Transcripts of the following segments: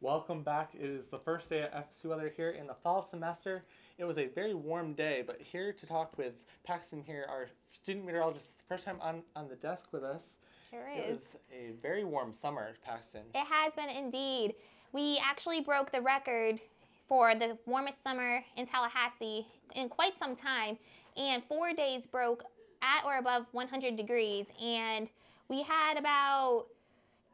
Welcome back. It is the first day of FSU weather here in the fall semester. It was a very warm day, but here to talk with Paxton here, our student meteorologist, first time on, on the desk with us. Sure is. It is. a very warm summer, Paxton. It has been indeed. We actually broke the record for the warmest summer in Tallahassee in quite some time, and four days broke at or above 100 degrees, and we had about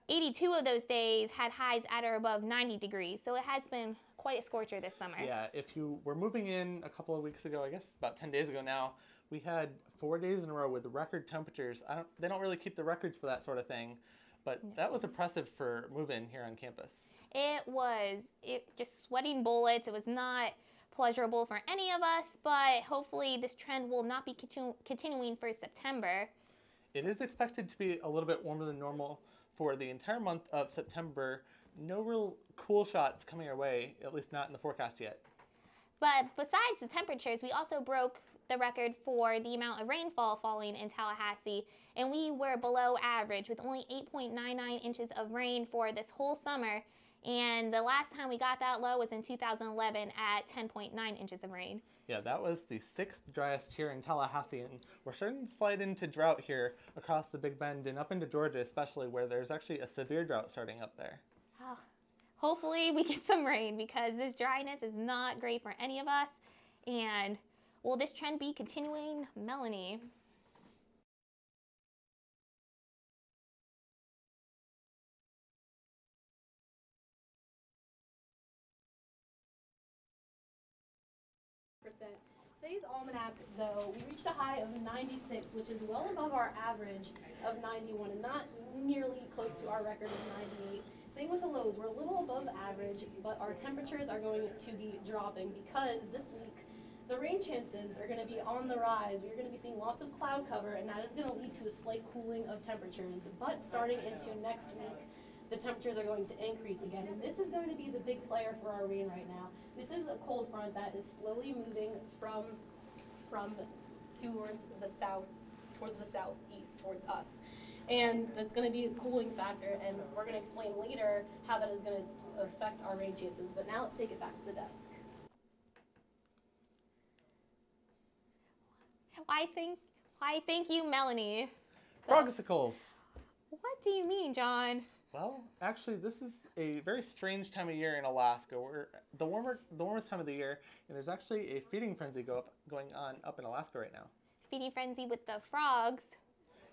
82 of those days had highs at or above 90 degrees. So it has been quite a scorcher this summer. Yeah, if you were moving in a couple of weeks ago, I guess about 10 days ago now, we had four days in a row with record temperatures. I don't, they don't really keep the records for that sort of thing, but that was impressive for move-in here on campus. It was it just sweating bullets. It was not pleasurable for any of us, but hopefully this trend will not be continu- continuing for September. It is expected to be a little bit warmer than normal for the entire month of September. No real cool shots coming our way, at least not in the forecast yet. But besides the temperatures, we also broke the record for the amount of rainfall falling in Tallahassee, and we were below average with only 8.99 inches of rain for this whole summer. And the last time we got that low was in 2011 at 10.9 inches of rain. Yeah, that was the sixth driest year in Tallahassee, and we're starting to slide into drought here across the Big Bend and up into Georgia, especially where there's actually a severe drought starting up there. Oh, hopefully we get some rain because this dryness is not great for any of us. And will this trend be continuing? Melanie. Today's almanac, though, we reached a high of 96, which is well above our average of 91 and not nearly close to our record of 98. Same with the lows, we're a little above average, but our temperatures are going to be dropping because this week the rain chances are going to be on the rise. We're going to be seeing lots of cloud cover, and that is going to lead to a slight cooling of temperatures. But starting into next week, the temperatures are going to increase again. And this is going to be the big player for our rain right now. This is a cold front that is slowly moving from from towards the south, towards the southeast, towards us. And that's going to be a cooling factor, and we're going to explain later how that is going to affect our rain chances. But now let's take it back to the desk. Why thank why thank you, Melanie. Frogsicles! What do you mean, John? Well, actually, this is a very strange time of year in Alaska. We're the warmer, the warmest time of the year, and there's actually a feeding frenzy go up, going on up in Alaska right now. Feeding frenzy with the frogs.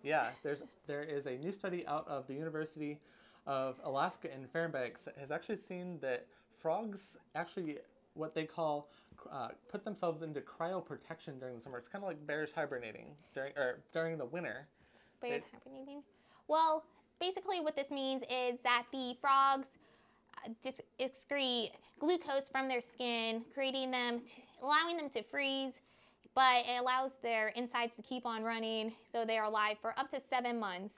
Yeah, there's there is a new study out of the University of Alaska in Fairbanks that has actually seen that frogs actually what they call uh, put themselves into cryoprotection during the summer. It's kind of like bears hibernating during or during the winter. Bears hibernating. Well, basically what this means is that the frogs uh, excrete glucose from their skin, creating them, to, allowing them to freeze, but it allows their insides to keep on running, so they are alive for up to seven months.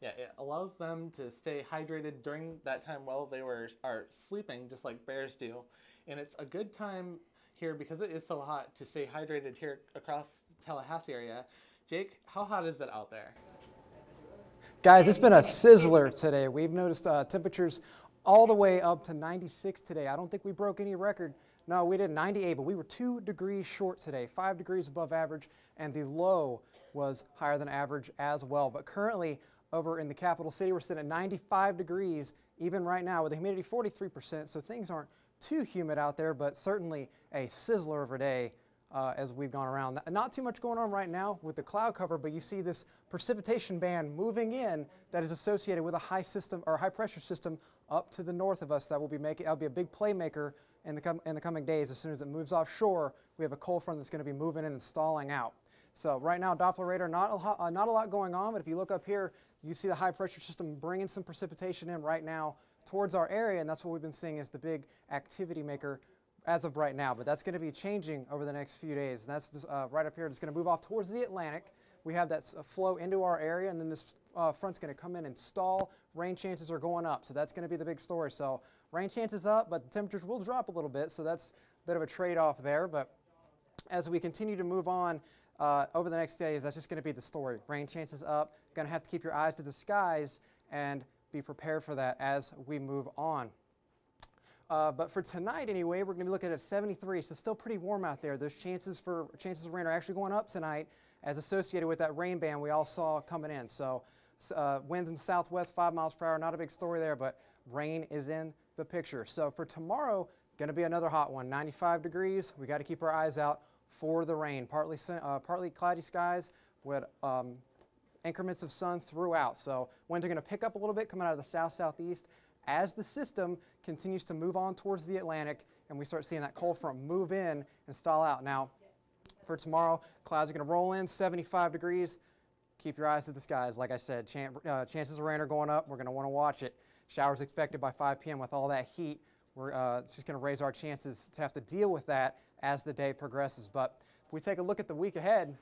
Yeah, it allows them to stay hydrated during that time while they were are sleeping, just like bears do. And it's a good time here because it is so hot to stay hydrated here across Tallahassee area. Jake, how hot is it out there? Guys, it's been a sizzler today. We've noticed uh, temperatures all the way up to 96 today. I don't think we broke any record. No, we did 98, but we were two degrees short today, five degrees above average, and the low was higher than average as well. But currently, over in the capital city, we're sitting at 95 degrees, even right now, with the humidity 43%, so things aren't too humid out there, but certainly a sizzler of a day uh, as we've gone around. Not too much going on right now with the cloud cover, but you see this precipitation band moving in that is associated with a high system or high pressure system up to the north of us that will be making, that'll be a big playmaker in the, in the coming days. As soon as it moves offshore, we have a cold front that's going to be moving in and stalling out. So right now, Doppler radar, not a, uh, not a lot going on, but if you look up here, you see the high pressure system bringing some precipitation in right now towards our area, and that's what we've been seeing as the big activity maker as of right now. But that's going to be changing over the next few days. And that's uh, right up here. It's going to move off towards the Atlantic. We have that uh, flow into our area, and then this uh, front's going to come in and stall. Rain chances are going up, so that's going to be the big story. So rain chances up, but the temperatures will drop a little bit, so that's a bit of a trade-off there. But as we continue to move on uh, over the next days, that's just going to be the story. Rain chances up. Going to have to keep your eyes to the skies and be prepared for that as we move on. Uh, but for tonight, anyway, we're going to be looking at 73. So still pretty warm out there. Those chances for chances of rain are actually going up tonight, as associated with that rain band we all saw coming in. So uh, winds in southwest, five miles per hour. Not a big story there, but rain is in the picture. So for tomorrow, going to be another hot one. 95 degrees. We got to keep our eyes out for the rain. Partly uh, partly cloudy skies with um, increments of sun throughout. So winds are going to pick up a little bit coming out of the south southeast as the system continues to move on towards the Atlantic and we start seeing that cold front move in and stall out. Now, for tomorrow, clouds are going to roll in 75 degrees. Keep your eyes to the skies. Like I said, chan uh, chances of rain are going up. We're going to want to watch it. Showers expected by 5 p.m. with all that heat. We're uh, just going to raise our chances to have to deal with that as the day progresses. But if we take a look at the week ahead,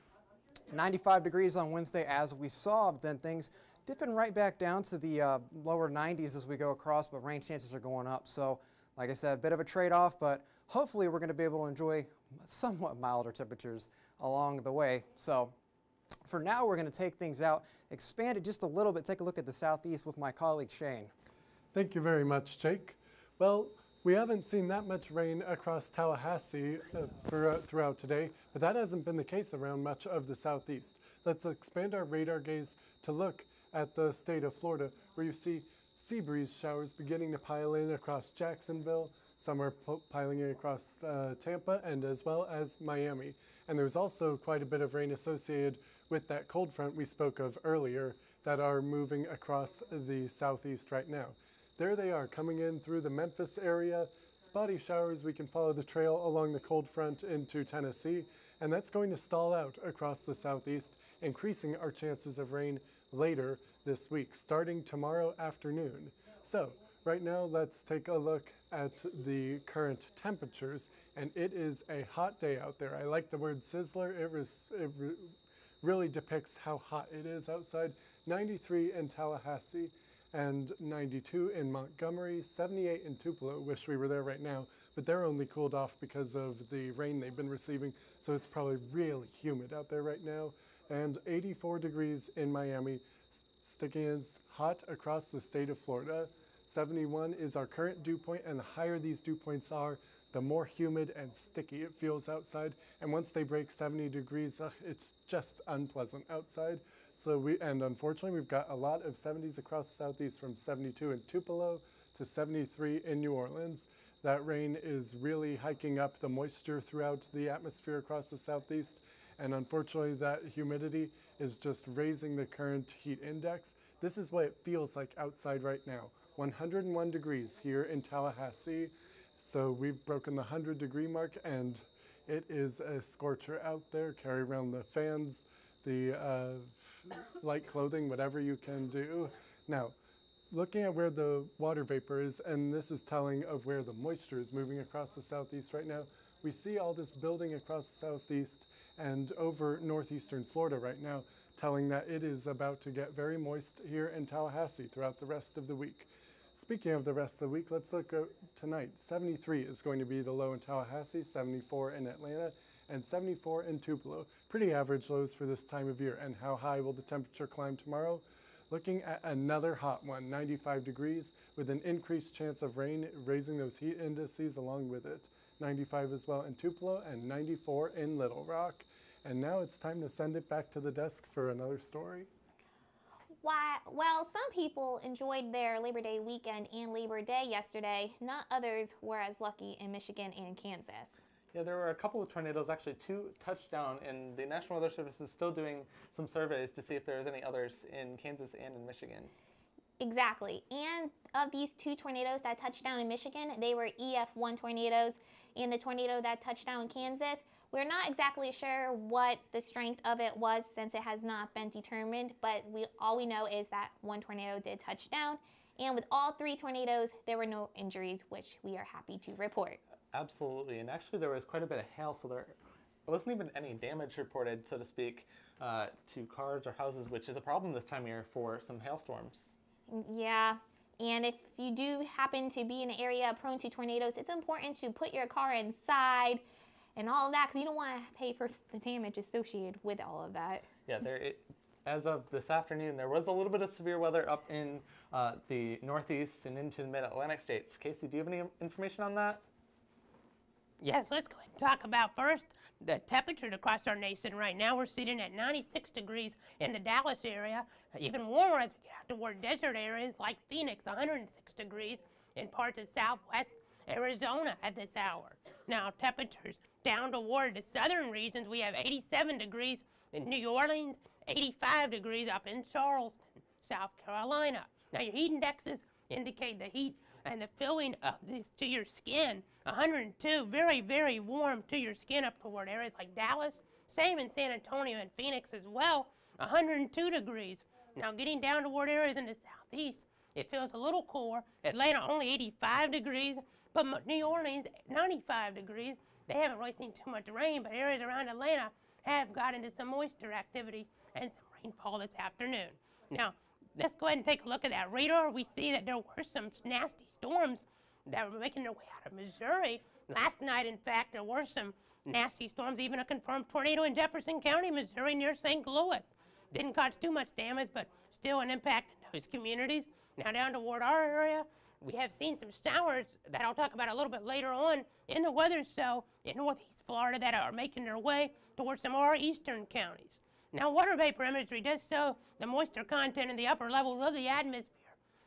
95 degrees on Wednesday as we saw, then things dipping right back down to the uh, lower 90s as we go across, but rain chances are going up. So, like I said, a bit of a trade-off, but hopefully we're going to be able to enjoy somewhat milder temperatures along the way. So, for now, we're going to take things out, expand it just a little bit, take a look at the southeast with my colleague Shane. Thank you very much, Jake. Well, we haven't seen that much rain across Tallahassee uh, for, uh, throughout today, but that hasn't been the case around much of the southeast. Let's expand our radar gaze to look at the state of Florida, where you see sea breeze showers beginning to pile in across Jacksonville. Some are piling in across uh, Tampa and as well as Miami. And there's also quite a bit of rain associated with that cold front we spoke of earlier that are moving across the southeast right now. There they are coming in through the Memphis area. Spotty showers, we can follow the trail along the cold front into Tennessee, and that's going to stall out across the southeast, increasing our chances of rain later this week, starting tomorrow afternoon. So, right now, let's take a look at the current temperatures, and it is a hot day out there. I like the word sizzler. It, it re really depicts how hot it is outside. 93 in Tallahassee and 92 in Montgomery, 78 in Tupelo. Wish we were there right now, but they're only cooled off because of the rain they've been receiving, so it's probably really humid out there right now and 84 degrees in Miami, sticking is hot across the state of Florida. 71 is our current dew point, and the higher these dew points are, the more humid and sticky it feels outside. And once they break 70 degrees, ugh, it's just unpleasant outside. So we, and unfortunately, we've got a lot of 70s across the southeast from 72 in Tupelo to 73 in New Orleans. That rain is really hiking up the moisture throughout the atmosphere across the southeast and unfortunately, that humidity is just raising the current heat index. This is what it feels like outside right now 101 degrees here in Tallahassee. So we've broken the 100 degree mark, and it is a scorcher out there. Carry around the fans, the uh, light clothing, whatever you can do. Now, looking at where the water vapor is, and this is telling of where the moisture is moving across the southeast right now, we see all this building across the southeast and over northeastern Florida right now, telling that it is about to get very moist here in Tallahassee throughout the rest of the week. Speaking of the rest of the week, let's look at tonight. 73 is going to be the low in Tallahassee, 74 in Atlanta, and 74 in Tupelo. Pretty average lows for this time of year. And how high will the temperature climb tomorrow? Looking at another hot one, 95 degrees, with an increased chance of rain, raising those heat indices along with it. 95 as well in Tupelo, and 94 in Little Rock. And now it's time to send it back to the desk for another story. Why, well, some people enjoyed their Labor Day weekend and Labor Day yesterday. Not others were as lucky in Michigan and Kansas. Yeah, there were a couple of tornadoes, actually two touched down, and the National Weather Service is still doing some surveys to see if there's any others in Kansas and in Michigan. Exactly. And of these two tornadoes that touched down in Michigan, they were EF1 tornadoes and the tornado that touched down in Kansas. We're not exactly sure what the strength of it was since it has not been determined, but we all we know is that one tornado did touch down. And with all three tornadoes, there were no injuries, which we are happy to report. Absolutely. And actually, there was quite a bit of hail, so there wasn't even any damage reported, so to speak, uh, to cars or houses, which is a problem this time of year for some hailstorms. Yeah, and if you do happen to be in an area prone to tornadoes, it's important to put your car inside and all of that because you don't want to pay for the damage associated with all of that. Yeah, there. It, as of this afternoon, there was a little bit of severe weather up in uh, the northeast and into the mid-Atlantic states. Casey, do you have any information on that? Yes, let's go ahead and talk about first the temperatures across our nation right now. We're sitting at 96 degrees in the Dallas area, even warmer as we get out toward desert areas like Phoenix, 106 degrees in parts of southwest Arizona at this hour. Now, temperatures down toward the southern regions, we have 87 degrees in New Orleans, 85 degrees up in Charleston, South Carolina. Now, your heat indexes indicate the heat and the feeling of this to your skin. 102, very, very warm to your skin up toward areas like Dallas. Same in San Antonio and Phoenix as well. 102 degrees. Now getting down toward areas in the southeast, it feels a little cooler. Atlanta only 85 degrees, but New Orleans 95 degrees. They haven't really seen too much rain, but areas around Atlanta have got into some moisture activity and some rainfall this afternoon. Now, let's go ahead and take a look at that radar. We see that there were some nasty storms that were making their way out of Missouri. Last night, in fact, there were some nasty storms, even a confirmed tornado in Jefferson County, Missouri, near St. Louis. Didn't cause too much damage, but still an impact in those communities. Now down toward our area, we have seen some showers that I'll talk about a little bit later on in the weather cell in northeast Florida that are making their way towards some of our eastern counties. Now, water vapor imagery does show the moisture content in the upper levels of the atmosphere.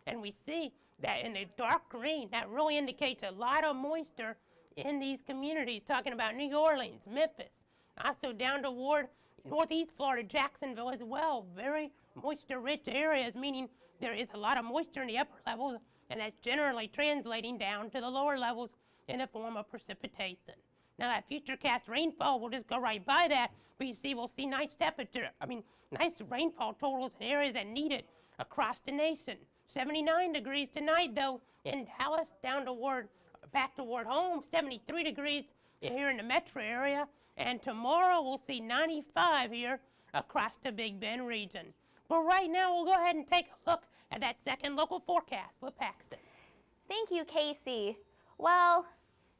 And we see that in the dark green, that really indicates a lot of moisture in these communities, talking about New Orleans, Memphis, also down toward northeast Florida, Jacksonville as well. Very moisture rich areas, meaning there is a lot of moisture in the upper levels, and that's generally translating down to the lower levels in the form of precipitation. Now that futurecast rainfall, we'll just go right by that, but you see, we'll see nice temperature, I mean, nice rainfall totals in areas that need it across the nation. 79 degrees tonight, though, in Dallas, down toward, back toward home, 73 degrees here in the metro area, and tomorrow we'll see 95 here across the Big Bend region. But right now, we'll go ahead and take a look at that second local forecast with Paxton. Thank you, Casey. Well,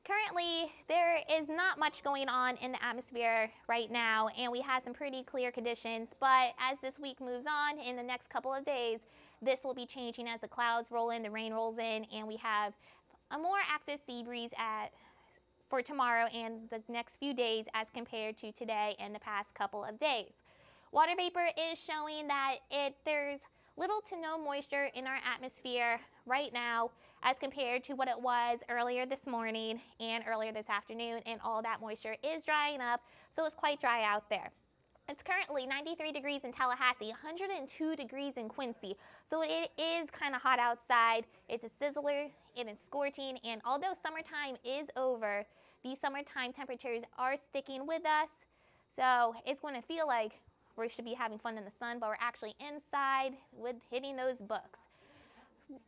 Currently, there is not much going on in the atmosphere right now, and we have some pretty clear conditions. But as this week moves on, in the next couple of days, this will be changing as the clouds roll in, the rain rolls in, and we have a more active sea breeze at for tomorrow and the next few days as compared to today and the past couple of days. Water vapor is showing that it there's little to no moisture in our atmosphere right now as compared to what it was earlier this morning and earlier this afternoon and all that moisture is drying up so it's quite dry out there. It's currently 93 degrees in Tallahassee, 102 degrees in Quincy. So it is kind of hot outside. It's a sizzler, it is scorching, and although summertime is over, these summertime temperatures are sticking with us. So it's going to feel like we should be having fun in the sun, but we're actually inside with hitting those books.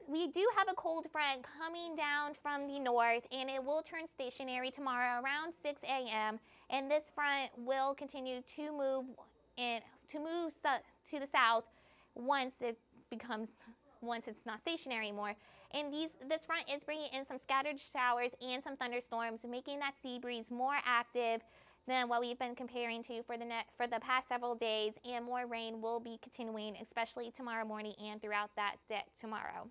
We do have a cold front coming down from the north, and it will turn stationary tomorrow around 6 a.m. And this front will continue to move to move to the south once it becomes once it's not stationary anymore. And these this front is bringing in some scattered showers and some thunderstorms, making that sea breeze more active than what we've been comparing to for the net, for the past several days, and more rain will be continuing, especially tomorrow morning and throughout that day tomorrow.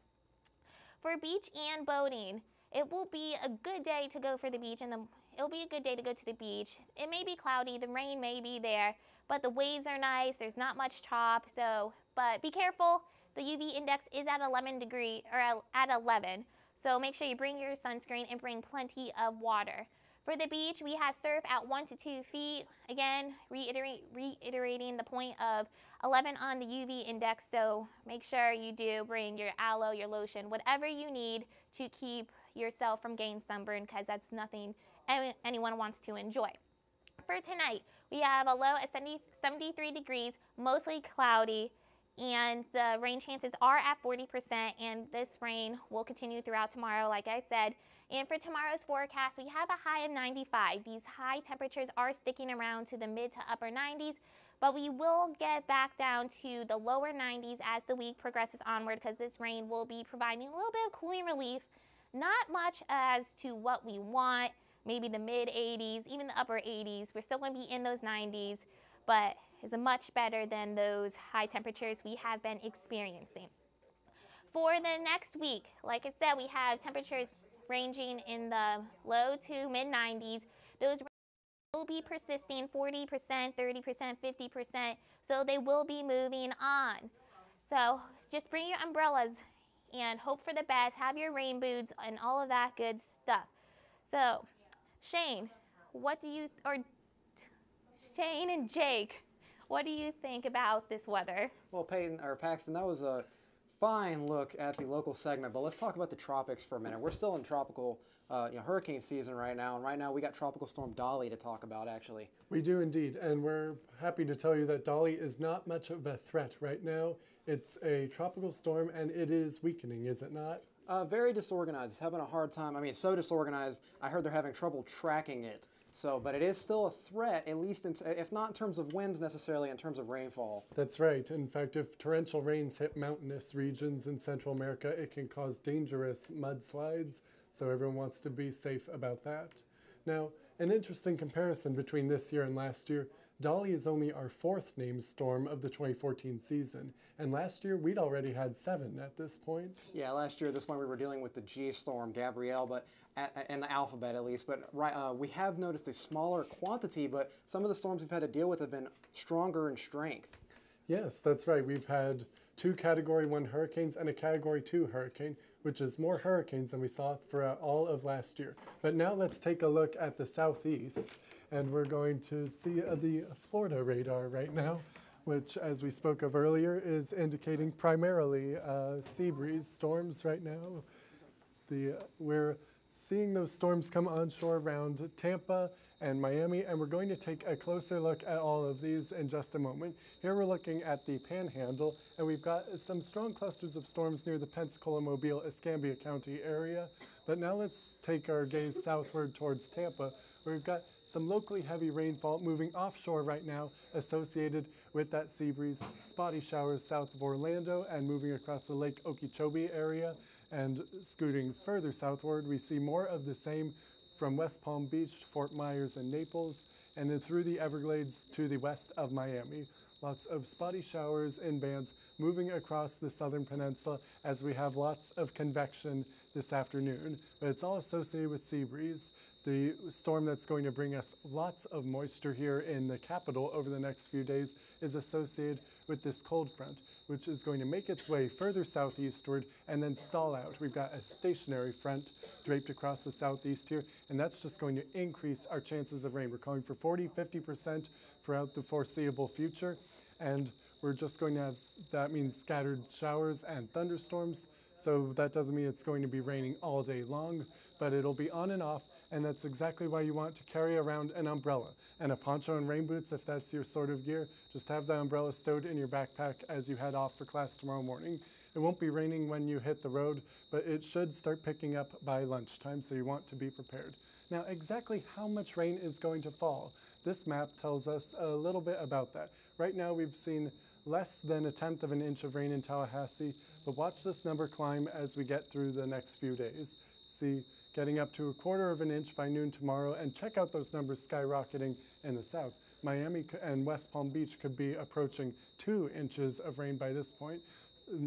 For beach and boating, it will be a good day to go for the beach and the it'll be a good day to go to the beach. It may be cloudy, the rain may be there, but the waves are nice. There's not much chop, so but be careful. The UV index is at 11 degree or at 11. So make sure you bring your sunscreen and bring plenty of water. For the beach, we have surf at one to two feet. Again, reiterate, reiterating the point of 11 on the UV index, so make sure you do bring your aloe, your lotion, whatever you need to keep yourself from getting sunburn because that's nothing anyone wants to enjoy. For tonight, we have a low at 70, 73 degrees, mostly cloudy, and the rain chances are at 40% and this rain will continue throughout tomorrow like I said and for tomorrow's forecast we have a high of 95 these high temperatures are sticking around to the mid to upper 90s but we will get back down to the lower 90s as the week progresses onward because this rain will be providing a little bit of cooling relief. Not much as to what we want maybe the mid 80s even the upper 80s we're still going to be in those 90s but is much better than those high temperatures we have been experiencing. For the next week, like I said, we have temperatures ranging in the low to mid 90s. Those will be persisting 40%, 30%, 50%, so they will be moving on. So just bring your umbrellas and hope for the best. Have your rain boots and all of that good stuff. So, Shane, what do you, or Shane and Jake, what do you think about this weather? Well, Peyton or Paxton, that was a fine look at the local segment, but let's talk about the tropics for a minute. We're still in tropical uh, you know, hurricane season right now, and right now we got Tropical Storm Dolly to talk about, actually. We do indeed, and we're happy to tell you that Dolly is not much of a threat right now. It's a tropical storm, and it is weakening, is it not? Uh, very disorganized. It's having a hard time. I mean, so disorganized. I heard they're having trouble tracking it. So, but it is still a threat, at least in, if not in terms of winds necessarily, in terms of rainfall. That's right. In fact, if torrential rains hit mountainous regions in Central America, it can cause dangerous mudslides. So everyone wants to be safe about that. Now, an interesting comparison between this year and last year Dolly is only our fourth named storm of the 2014 season, and last year we'd already had seven at this point. Yeah, last year at this point we were dealing with the G storm, Gabrielle, but in the alphabet at least. But right, uh, we have noticed a smaller quantity, but some of the storms we've had to deal with have been stronger in strength. Yes, that's right. We've had two Category 1 hurricanes and a Category 2 hurricane, which is more hurricanes than we saw throughout all of last year. But now let's take a look at the southeast and we're going to see uh, the Florida radar right now, which, as we spoke of earlier, is indicating primarily uh, sea breeze storms right now. The, we're seeing those storms come onshore around Tampa and Miami, and we're going to take a closer look at all of these in just a moment. Here we're looking at the Panhandle, and we've got some strong clusters of storms near the Pensacola, Mobile, Escambia County area. But now let's take our gaze southward towards Tampa, where we've got some locally heavy rainfall moving offshore right now associated with that sea breeze. Spotty showers south of Orlando and moving across the Lake Okeechobee area. And scooting further southward, we see more of the same from West Palm Beach, Fort Myers, and Naples, and then through the Everglades to the west of Miami. Lots of spotty showers in bands moving across the southern peninsula as we have lots of convection this afternoon. But it's all associated with sea breeze the storm that's going to bring us lots of moisture here in the capital over the next few days is associated with this cold front, which is going to make its way further southeastward and then stall out. We've got a stationary front draped across the southeast here, and that's just going to increase our chances of rain. We're calling for 40, 50% throughout the foreseeable future, and we're just going to have, that means scattered showers and thunderstorms. So that doesn't mean it's going to be raining all day long, but it'll be on and off and that's exactly why you want to carry around an umbrella and a poncho and rain boots if that's your sort of gear. Just have the umbrella stowed in your backpack as you head off for class tomorrow morning. It won't be raining when you hit the road, but it should start picking up by lunchtime, so you want to be prepared. Now, exactly how much rain is going to fall? This map tells us a little bit about that. Right now, we've seen less than a tenth of an inch of rain in Tallahassee, but watch this number climb as we get through the next few days. See, getting up to a quarter of an inch by noon tomorrow, and check out those numbers skyrocketing in the south. Miami and West Palm Beach could be approaching two inches of rain by this point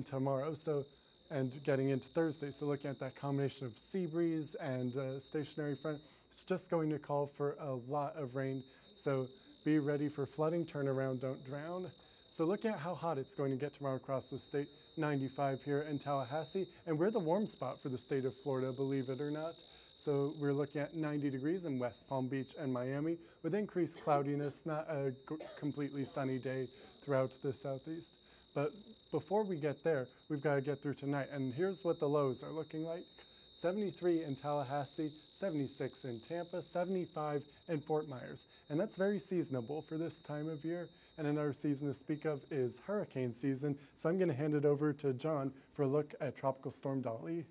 tomorrow. So, and getting into Thursday. So, looking at that combination of sea breeze and uh, stationary front, it's just going to call for a lot of rain. So, be ready for flooding. Turn around, don't drown. So, look at how hot it's going to get tomorrow across the state. 95 here in Tallahassee, and we're the warm spot for the state of Florida, believe it or not. So we're looking at 90 degrees in West Palm Beach and Miami with increased cloudiness, not a completely sunny day throughout the southeast. But before we get there, we've got to get through tonight. And here's what the lows are looking like. 73 in Tallahassee, 76 in Tampa, 75 in Fort Myers. And that's very seasonable for this time of year. And another season to speak of is hurricane season. So I'm going to hand it over to John for a look at Tropical Storm Dolly.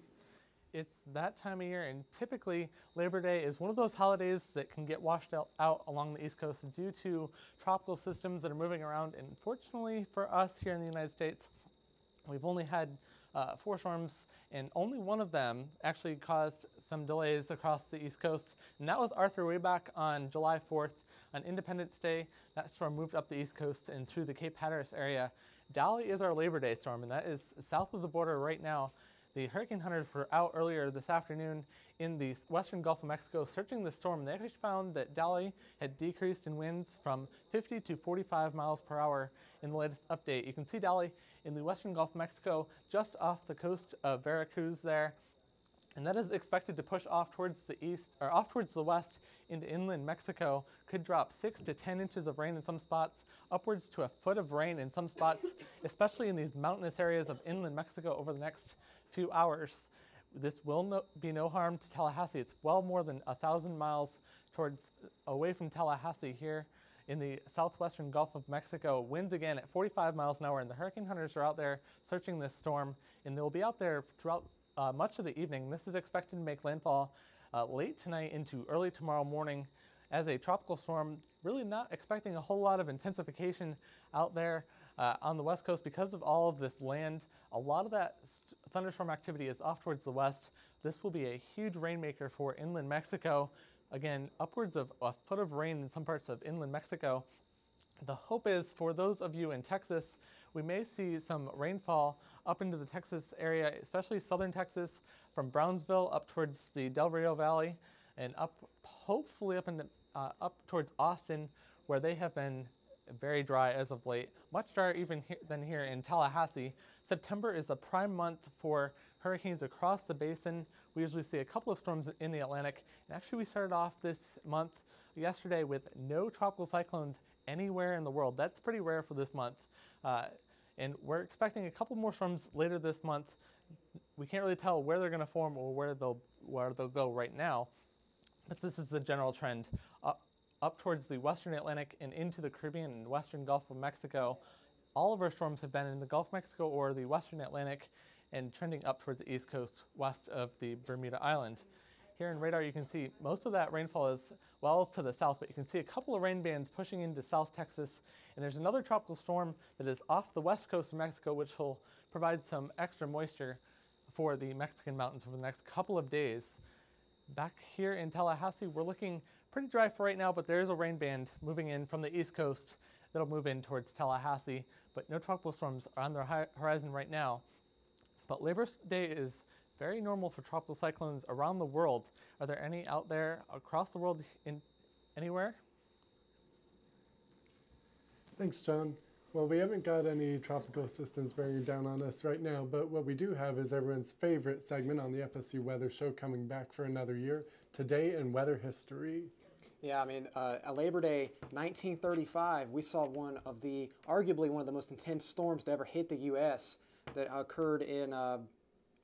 It's that time of year, and typically Labor Day is one of those holidays that can get washed out, out along the East Coast due to tropical systems that are moving around. And fortunately for us here in the United States, we've only had uh, four storms, and only one of them actually caused some delays across the East Coast. And that was Arthur way back on July 4th on Independence Day. That storm moved up the East Coast and through the Cape Hatteras area. Dolly is our Labor Day storm, and that is south of the border right now. The hurricane hunters were out earlier this afternoon in the western Gulf of Mexico searching the storm. They actually found that Dolly had decreased in winds from 50 to 45 miles per hour in the latest update. You can see Dolly in the western Gulf of Mexico just off the coast of Veracruz there. And that is expected to push off towards the east or off towards the west into inland Mexico. Could drop six to 10 inches of rain in some spots, upwards to a foot of rain in some spots, especially in these mountainous areas of inland Mexico over the next few hours. This will no, be no harm to Tallahassee. It's well more than a thousand miles towards away from Tallahassee here in the southwestern Gulf of Mexico. Winds again at 45 miles an hour, and the hurricane hunters are out there searching this storm, and they'll be out there throughout uh, much of the evening. This is expected to make landfall uh, late tonight into early tomorrow morning as a tropical storm. Really not expecting a whole lot of intensification out there uh, on the west coast because of all of this land. A lot of that thunderstorm activity is off towards the west. This will be a huge rainmaker for inland Mexico. Again, upwards of a foot of rain in some parts of inland Mexico. The hope is for those of you in Texas, we may see some rainfall up into the Texas area, especially southern Texas, from Brownsville up towards the Del Rio Valley and up, hopefully up, into, uh, up towards Austin, where they have been very dry as of late, much drier even he than here in Tallahassee. September is a prime month for hurricanes across the basin. We usually see a couple of storms in the Atlantic, and actually we started off this month yesterday with no tropical cyclones anywhere in the world. That's pretty rare for this month. Uh, and we're expecting a couple more storms later this month. We can't really tell where they're going to form or where they'll where they'll go right now, but this is the general trend. Uh, up towards the western Atlantic and into the Caribbean and western Gulf of Mexico. All of our storms have been in the Gulf of Mexico or the western Atlantic and trending up towards the east coast west of the Bermuda Island. Here in radar you can see most of that rainfall is well to the south, but you can see a couple of rain bands pushing into South Texas. And there's another tropical storm that is off the west coast of Mexico, which will provide some extra moisture for the Mexican mountains over the next couple of days. Back here in Tallahassee, we're looking pretty dry for right now, but there is a rain band moving in from the east coast that'll move in towards Tallahassee, but no tropical storms are on the horizon right now. But Labor Day is very normal for tropical cyclones around the world. Are there any out there across the world in anywhere? Thanks, John. Well, we haven't got any tropical systems bearing down on us right now, but what we do have is everyone's favorite segment on the FSU Weather Show coming back for another year, Today in Weather History. Yeah, I mean, uh, at Labor Day 1935, we saw one of the, arguably one of the most intense storms to ever hit the U.S. that occurred in uh,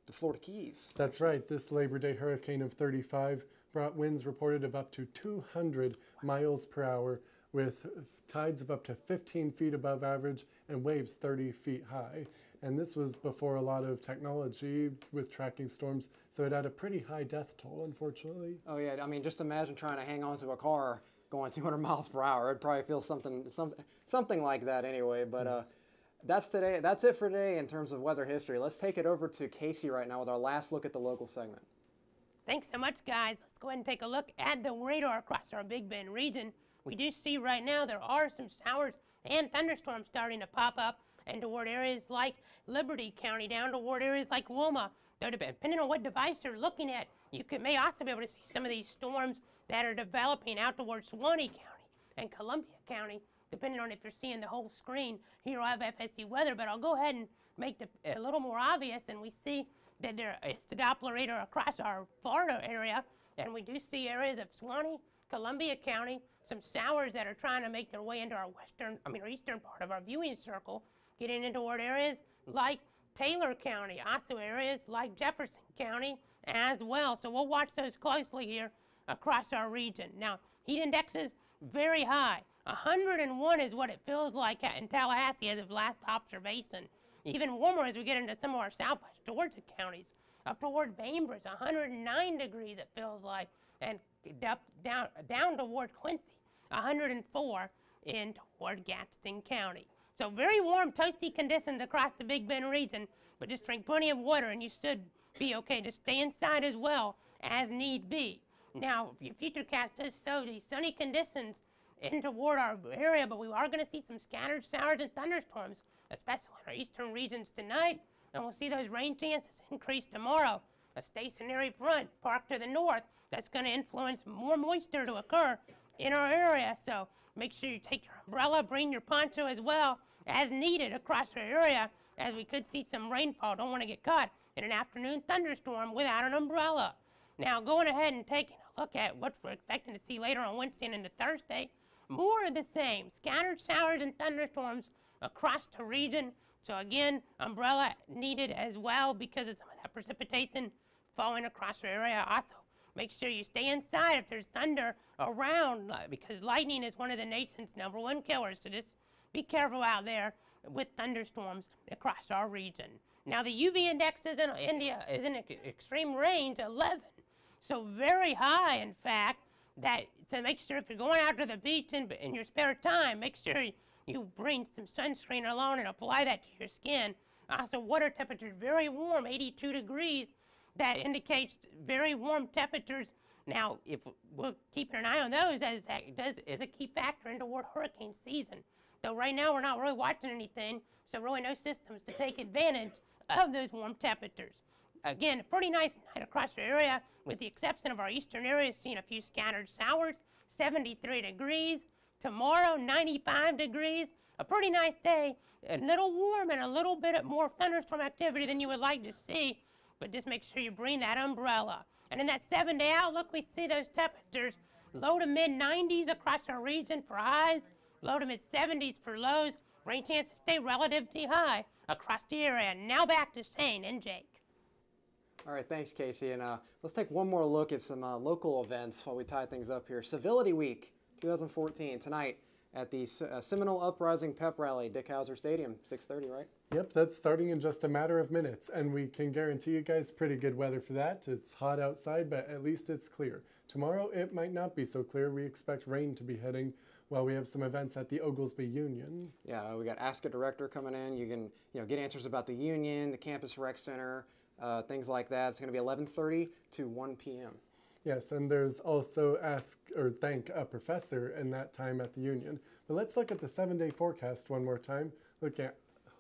the Florida Keys. That's right. This Labor Day hurricane of 35 brought winds reported of up to 200 miles per hour with tides of up to 15 feet above average and waves 30 feet high. And this was before a lot of technology with tracking storms, so it had a pretty high death toll, unfortunately. Oh yeah, I mean, just imagine trying to hang on to a car going 200 miles per hour. It'd probably feel something, something, something like that anyway. But uh, that's today. That's it for today in terms of weather history. Let's take it over to Casey right now with our last look at the local segment. Thanks so much, guys. Let's go ahead and take a look at the radar across our Big Bend region. We do see right now there are some showers and thunderstorms starting to pop up and toward areas like Liberty County, down toward areas like Wilma. Depending on what device you're looking at, you may also be able to see some of these storms that are developing out towards Suwannee County and Columbia County, depending on if you're seeing the whole screen. Here I have FSU weather, but I'll go ahead and make it a little more obvious, and we see that there is the Doppler radar across our Florida area, and we do see areas of Suwannee, Columbia County, some showers that are trying to make their way into our western, I mean, our eastern part of our viewing circle, getting into what areas like Taylor County, also areas like Jefferson County as well. So we'll watch those closely here across our region. Now, heat indexes very high. 101 is what it feels like in Tallahassee as of last observation. Even warmer as we get into some of our southwest Georgia counties. Up toward Bainbridge, 109 degrees it feels like, and up, down, down toward Quincy, 104 in toward Gadsden County. So very warm, toasty conditions across the Big Bend region, but just drink plenty of water and you should be okay. Just stay inside as well as need be. Now, your futurecast does show these sunny conditions in toward our area, but we are going to see some scattered showers and thunderstorms, especially in our eastern regions tonight, and we'll see those rain chances increase tomorrow. A stationary front parked to the north that's going to influence more moisture to occur in our area. So make sure you take your umbrella, bring your poncho as well as needed across your area, as we could see some rainfall. Don't want to get caught in an afternoon thunderstorm without an umbrella. Now, going ahead and taking a look at what we're expecting to see later on Wednesday and into Thursday, more of the same. Scattered showers and thunderstorms across the region. So again, umbrella needed as well because of some of that precipitation falling across your area. Also, make sure you stay inside if there's thunder around because lightning is one of the nation's number one killers. So just be careful out there with thunderstorms across our region. Now the UV indexes in India is in ex- extreme range 11. So very high, in fact, that so make sure if you're going out to the beach in, in your spare time, make sure you bring some sunscreen along and apply that to your skin. Also, water temperature very warm, 82 degrees. That indicates very warm temperatures. Now, if we're keeping an eye on those, as that does is a key factor into toward hurricane season. Though right now we're not really watching anything, so really no systems to take advantage of those warm temperatures. Again, a pretty nice night across the area, with the exception of our eastern area, seeing a few scattered showers, 73 degrees. Tomorrow, 95 degrees. A pretty nice day. A little warm and a little bit more thunderstorm activity than you would like to see, but just make sure you bring that umbrella. And in that seven day outlook, we see those temperatures low to mid 90s across our region for highs, low to mid 70s for lows. Rain chances stay relatively high across the area. Now back to Shane and Jake. All right, thanks, Casey. And uh, let's take one more look at some uh, local events while we tie things up here. Civility Week 2014 tonight at the uh, Seminole Uprising Pep Rally, Dick Howser Stadium, 6:30, right? Yep, that's starting in just a matter of minutes, and we can guarantee you guys pretty good weather for that. It's hot outside, but at least it's clear. Tomorrow it might not be so clear. We expect rain to be heading while we have some events at the Oglesby Union. Yeah, we got Ask a Director coming in. You can you know get answers about the union, the campus rec center, uh, things like that. It's going to be 11:30 to 1 p.m. Yes, and there's also ask or thank a professor in that time at the Union. But let's look at the seven day forecast one more time. Look at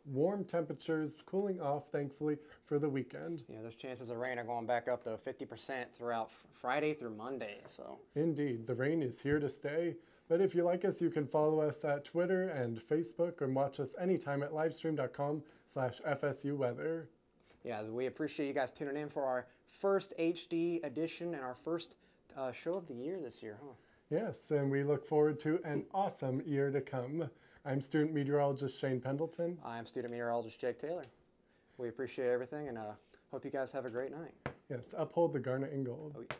warm temperatures cooling off, thankfully, for the weekend. Yeah, those chances of rain are going back up to 50% throughout Friday through Monday. So, indeed, the rain is here to stay. But if you like us, you can follow us at Twitter and Facebook and watch us anytime at livestream.com slash FSU weather. Yeah, we appreciate you guys tuning in for our first HD edition and our first uh, show of the year this year, huh? Yes, and we look forward to an awesome year to come. I'm student meteorologist Shane Pendleton. I'm student meteorologist Jake Taylor. We appreciate everything and uh, hope you guys have a great night. Yes, uphold the garnet and gold. Oh, yeah.